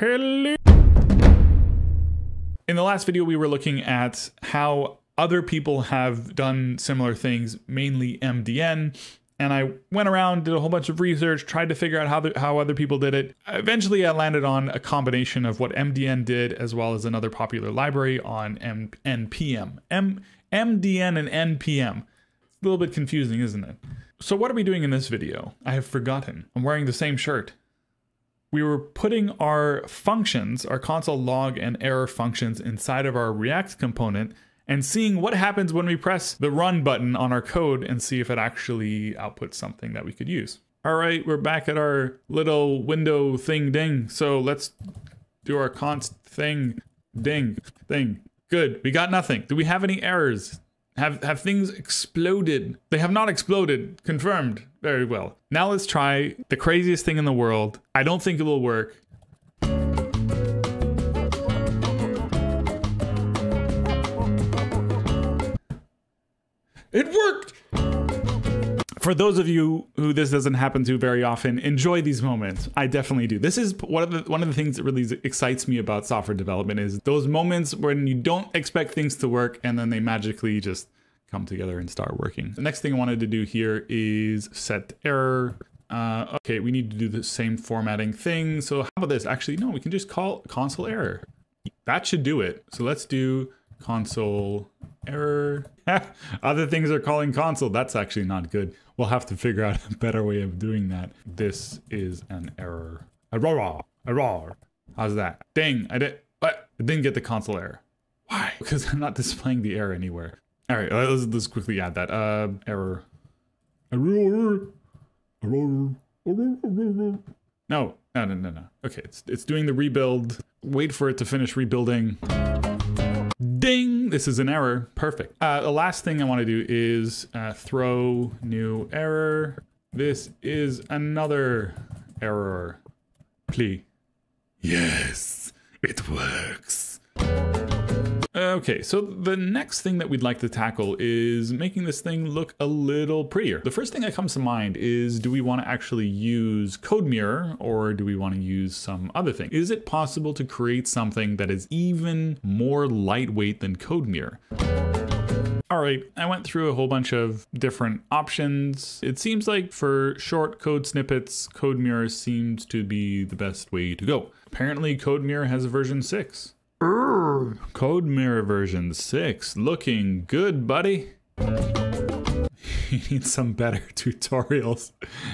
Hello. In the last video, we were looking at how other people have done similar things, mainly MDN. And I went around, did a whole bunch of research, tried to figure out how, the, how other people did it. Eventually, I landed on a combination of what MDN did, as well as another popular library on M- NPM. M- MDN and NPM. It's a little bit confusing, isn't it? So, what are we doing in this video? I have forgotten. I'm wearing the same shirt we were putting our functions, our console log and error functions inside of our React component and seeing what happens when we press the run button on our code and see if it actually outputs something that we could use. All right, we're back at our little window thing ding. So let's do our const thing ding thing. Good. We got nothing. Do we have any errors? Have have things exploded? They have not exploded. Confirmed. Very well. Now let's try the craziest thing in the world. I don't think it will work. It worked! For those of you who this doesn't happen to very often, enjoy these moments. I definitely do. This is one of the one of the things that really excites me about software development is those moments when you don't expect things to work and then they magically just come together and start working. The next thing I wanted to do here is set error. Uh, okay, we need to do the same formatting thing. So how about this? Actually, no, we can just call console error. That should do it. So let's do console error. Other things are calling console. That's actually not good. We'll have to figure out a better way of doing that. This is an error. Error. Error. How's that? Dang, I did. What? I didn't get the console error. Why? Because I'm not displaying the error anywhere. All right, let's, let's quickly add that. Uh, error. Error. Error. No, no, no, no, no. Okay, it's it's doing the rebuild. Wait for it to finish rebuilding. Ding! This is an error. Perfect. Uh, the last thing I want to do is uh, throw new error. This is another error. Please. Yes, it works. Okay, so the next thing that we'd like to tackle is making this thing look a little prettier. The first thing that comes to mind is do we want to actually use CodeMirror or do we want to use some other thing? Is it possible to create something that is even more lightweight than CodeMirror? All right, I went through a whole bunch of different options. It seems like for short code snippets, CodeMirror seems to be the best way to go. Apparently, CodeMirror has a version 6. CodeMirror version 6. Looking good, buddy. you need some better tutorials.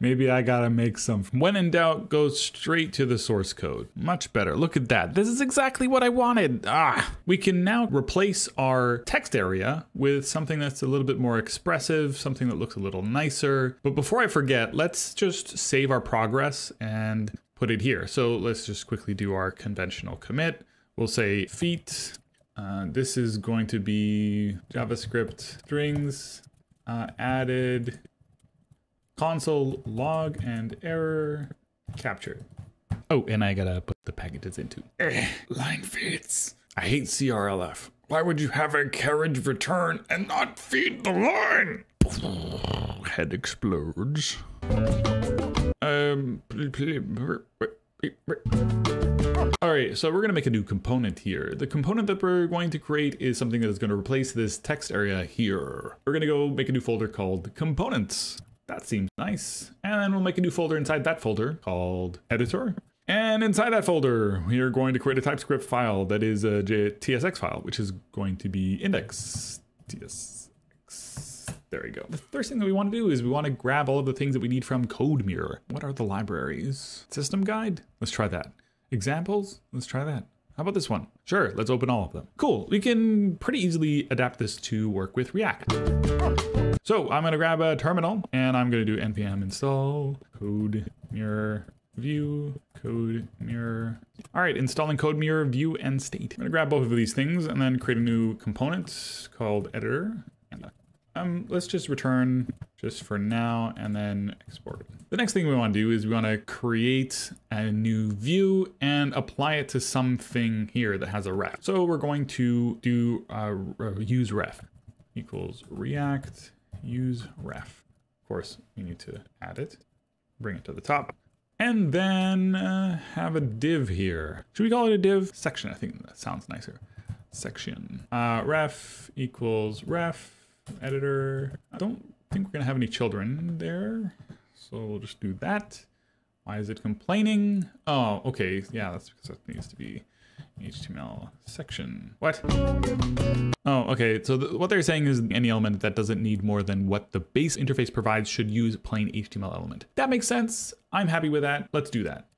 Maybe I gotta make some. When in doubt, go straight to the source code. Much better. Look at that. This is exactly what I wanted. Ah, we can now replace our text area with something that's a little bit more expressive, something that looks a little nicer. But before I forget, let's just save our progress and put it here. So let's just quickly do our conventional commit. We'll say feat. Uh, this is going to be JavaScript strings uh, added console log and error captured. Oh, and I gotta put the packages into eh, line feeds. I hate CRLF. Why would you have a carriage return and not feed the line? Head explodes. Um. All right, so we're gonna make a new component here. The component that we're going to create is something that is gonna replace this text area here. We're gonna go make a new folder called components. That seems nice. And then we'll make a new folder inside that folder called editor. And inside that folder, we are going to create a TypeScript file that is a TSX file, which is going to be index TSX. There we go. The first thing that we want to do is we want to grab all of the things that we need from CodeMirror. What are the libraries? System guide? Let's try that. Examples? Let's try that. How about this one? Sure, let's open all of them. Cool, we can pretty easily adapt this to work with React. So I'm gonna grab a terminal and I'm gonna do npm install code mirror view code mirror. All right, installing code mirror view and state. I'm gonna grab both of these things and then create a new component called editor. Um, let's just return just for now and then export it. The next thing we want to do is we want to create a new view and apply it to something here that has a ref. So we're going to do uh, use ref equals react use ref. Of course, we need to add it, bring it to the top. And then uh, have a div here. Should we call it a div? Section, I think that sounds nicer. Section. Uh, ref equals ref editor. I don't think we're gonna have any children there. So we'll just do that. Why is it complaining? Oh, okay. Yeah, that's because it needs to be HTML section. What? Oh, okay. So what they're saying is any element that doesn't need more than what the base interface provides should use plain HTML element. That makes sense. I'm happy with that. Let's do that.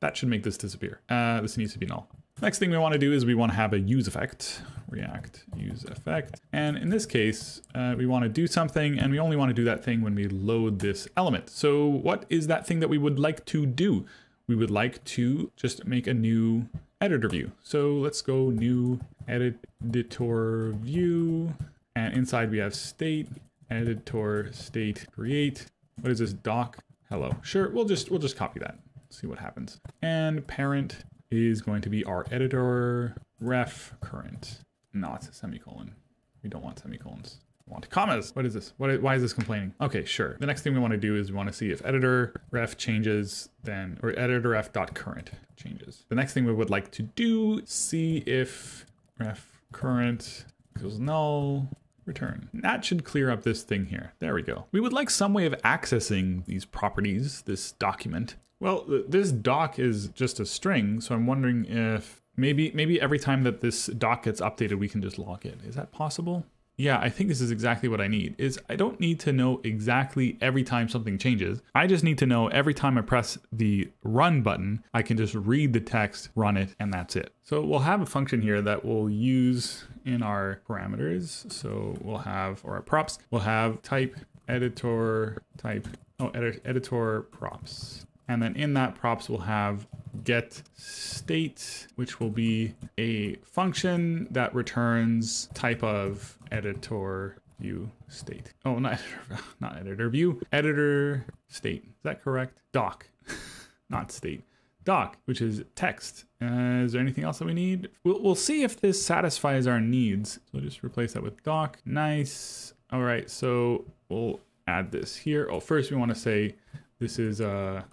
That should make this disappear. Uh, this needs to be null. Next thing we want to do is we want to have a use effect, React use effect. And in this case, uh, we want to do something and we only want to do that thing when we load this element. So what is that thing that we would like to do? We would like to just make a new editor view. So let's go new editor view. And inside we have state, editor state create. What is this doc? Hello. Sure, we'll just we'll just copy that. See what happens. And parent is going to be our editor ref current, not semicolon. We don't want semicolons. We want commas. What is this? What, why is this complaining? Okay, sure. The next thing we want to do is we want to see if editor ref changes, then, or editor ref dot current changes. The next thing we would like to do, see if ref current equals null, return. That should clear up this thing here. There we go. We would like some way of accessing these properties, this document. Well, this doc is just a string, so I'm wondering if maybe maybe every time that this doc gets updated, we can just log it. Is that possible? Yeah, I think this is exactly what I need. Is I don't need to know exactly every time something changes. I just need to know every time I press the run button, I can just read the text, run it, and that's it. So we'll have a function here that we'll use in our parameters. So we'll have, or our props, we'll have type editor type, oh, edit, editor props. And then in that props, we'll have get state, which will be a function that returns type of editor view state. Oh, not editor, not editor view, editor state. Is that correct? Doc, not state. Doc, which is text. Uh, is there anything else that we need? We'll, we'll see if this satisfies our needs. So we'll just replace that with doc. Nice. All right, so we'll add this here. Oh, first we want to say this is a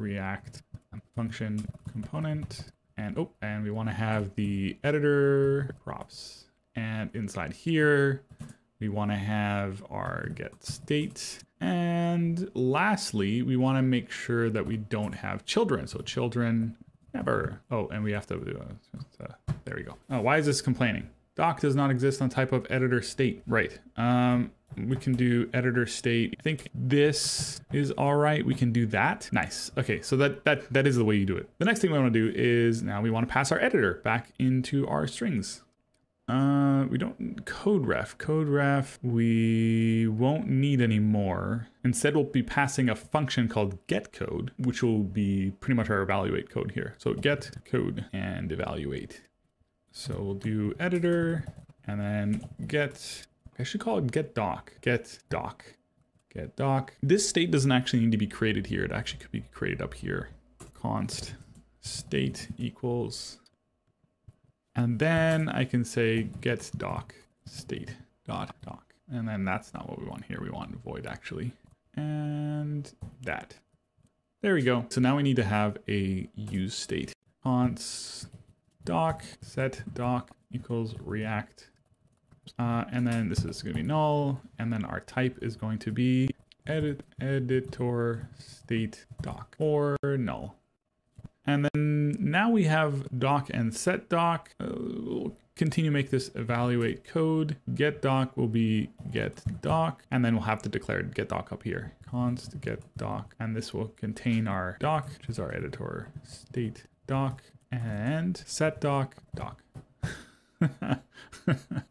React function component. And oh, and we want to have the editor props. And inside here, we want to have our get state. And lastly, we want to make sure that we don't have children. So children never. Oh, and we have to do uh, there we go. Oh, why is this complaining? Doc does not exist on type of editor state. Right. Um, we can do editor state. I think this is all right. We can do that. Nice. Okay, so that that that is the way you do it. The next thing we want to do is now we want to pass our editor back into our strings. Uh, we don't code ref. Code ref we won't need anymore. Instead, we'll be passing a function called get code, which will be pretty much our evaluate code here. So get code and evaluate. So we'll do editor and then get I should call it get doc. Get doc. Get doc. This state doesn't actually need to be created here. It actually could be created up here. Const state equals. And then I can say get doc state dot doc. And then that's not what we want here. We want void actually. And that. There we go. So now we need to have a use state. Const doc set doc equals react uh, and then this is going to be null. And then our type is going to be edit editor state doc or null. And then now we have doc and set doc. Uh, we'll continue make this evaluate code. Get doc will be get doc. And then we'll have to declare get doc up here. Const get doc. And this will contain our doc, which is our editor state doc and set doc doc. uh,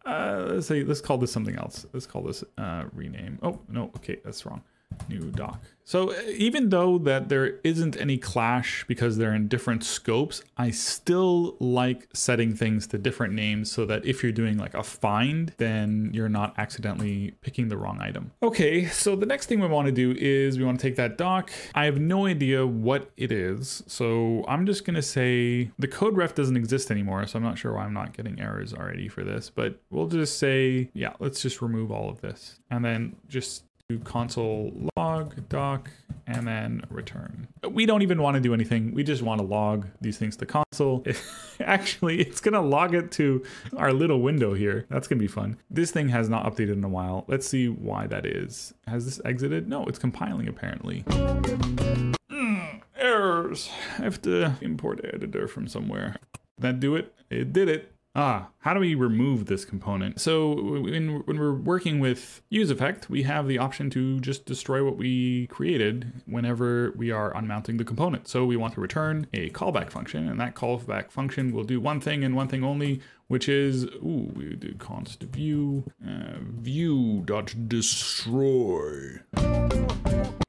let's say let's call this something else. Let's call this uh, rename. Oh no, okay, that's wrong new doc. So uh, even though that there isn't any clash because they're in different scopes, I still like setting things to different names so that if you're doing like a find, then you're not accidentally picking the wrong item. Okay, so the next thing we want to do is we want to take that doc. I have no idea what it is, so I'm just going to say the code ref doesn't exist anymore, so I'm not sure why I'm not getting errors already for this, but we'll just say, yeah, let's just remove all of this. And then just console log doc and then return. We don't even want to do anything. We just want to log these things to console. Actually, it's going to log it to our little window here. That's going to be fun. This thing has not updated in a while. Let's see why that is. Has this exited? No, it's compiling apparently. Mm, errors. I have to import editor from somewhere. That do it? It did it. Ah, how do we remove this component? So when, when we're working with use effect, we have the option to just destroy what we created whenever we are unmounting the component. So we want to return a callback function, and that callback function will do one thing and one thing only, which is, ooh, we do const view, uh, view.destroy.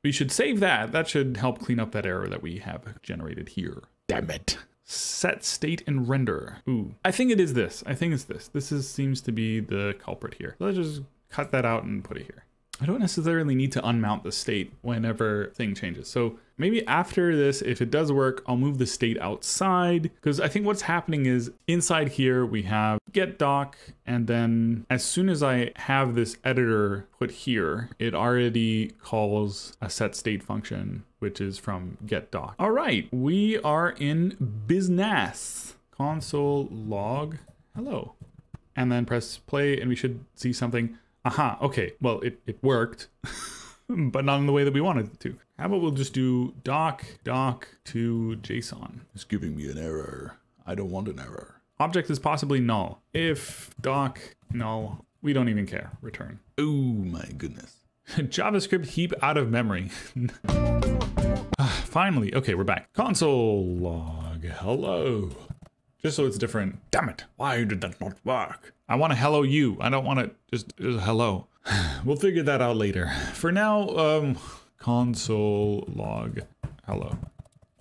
We should save that. That should help clean up that error that we have generated here. Damn it set state and render. Ooh, I think it is this. I think it's this. This is seems to be the culprit here. Let's just cut that out and put it here. I don't necessarily need to unmount the state whenever thing changes. So maybe after this, if it does work, I'll move the state outside because I think what's happening is inside here we have get doc and then as soon as I have this editor put here, it already calls a set state function, which is from get doc. All right, we are in business. Console log hello. And then press play and we should see something aha, okay, well, it, it worked, but not in the way that we wanted it to. How about we'll just do doc, doc to JSON. It's giving me an error. I don't want an error. Object is possibly null. If doc null, we don't even care. Return. Oh my goodness. JavaScript heap out of memory. Ah, finally, okay, we're back. Console log, hello. Just so it's different. Damn it, why did that not work? I want to hello you. I don't want to just, just hello. we'll figure that out later. For now, um, console log hello.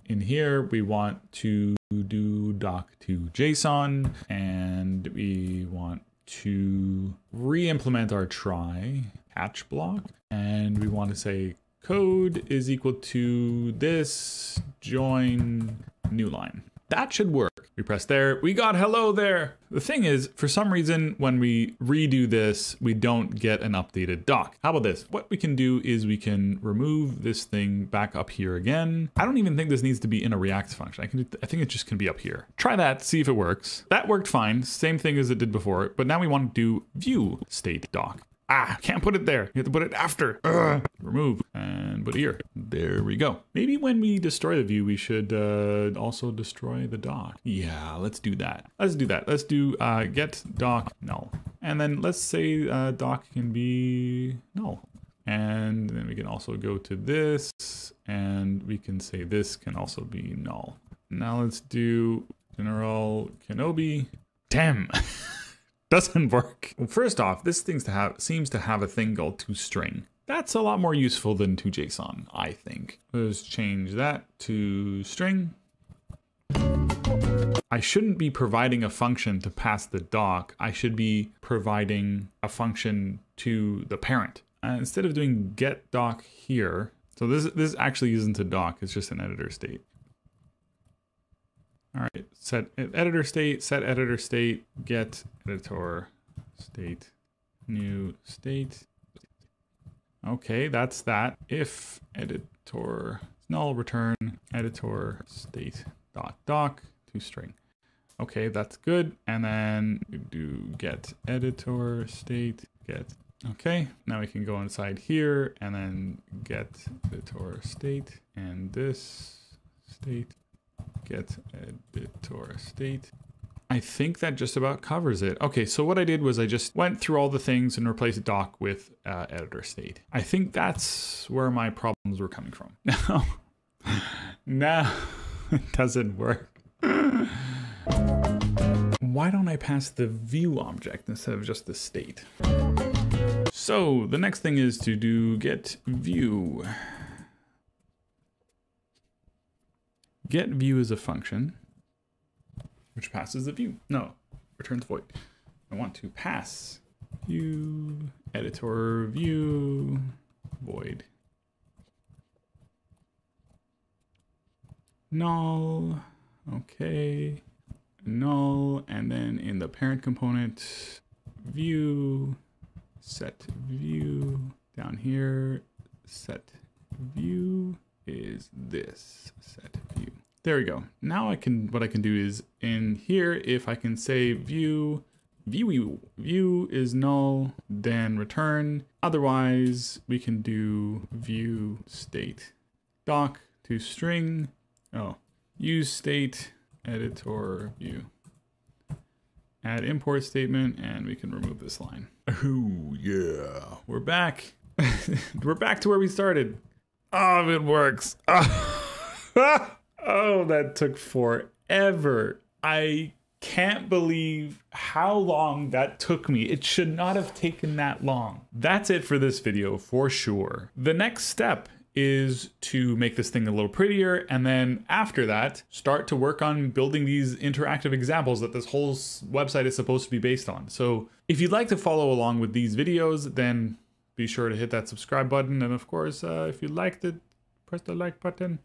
In here, we want to do doc to JSON and we want to re-implement our try catch block and we want to say code is equal to this join new line. That should work. We press there. We got hello there. The thing is, for some reason, when we redo this, we don't get an updated doc. How about this? What we can do is we can remove this thing back up here again. I don't even think this needs to be in a React function. I can. I think it just can be up here. Try that, see if it works. That worked fine. Same thing as it did before, but now we want to do view state doc. Ah, can't put it there. You have to put it after. Ugh. Remove and put here. There we go. Maybe when we destroy the view, we should uh, also destroy the doc. Yeah, let's do that. Let's do that. Let's do uh, get doc null. And then let's say uh, doc can be null. And then we can also go to this and we can say this can also be null. Now let's do general Kenobi. Damn. doesn't work. First off, this thing to have seems to have a thing called toString. That's a lot more useful than toJSON, I think. Let's change that to string. I shouldn't be providing a function to pass the doc. I should be providing a function to the parent. Uh, instead of doing get doc here, so this this actually isn't a doc, it's just an editor state. All right, set editor state, set editor state, get editor state, new state. Okay, that's that. If editor null return editor state dot doc to string. Okay, that's good. And then do get editor state get. Okay, now we can go inside here and then get editor state and this state get editor state. I think that just about covers it. Okay, so what I did was I just went through all the things and replaced doc with uh, editor state. I think that's where my problems were coming from. Now, now it doesn't work. Why don't I pass the view object instead of just the state? So the next thing is to do get view. Get view is a function which passes the view. No, returns void. I want to pass view editor view void null okay null and then in the parent component view set view down here set view is this set view. There we go. Now I can, what I can do is in here, if I can say view, view, view is null, then return. Otherwise, we can do view state doc to string. Oh, use state editor view. Add import statement, and we can remove this line. Oh yeah. We're back. We're back to where we started. Oh, it works. oh, that took forever. I can't believe how long that took me. It should not have taken that long. That's it for this video for sure. The next step is to make this thing a little prettier and then after that start to work on building these interactive examples that this whole website is supposed to be based on. So if you'd like to follow along with these videos then be sure to hit that subscribe button and of course uh, if you liked it press the like button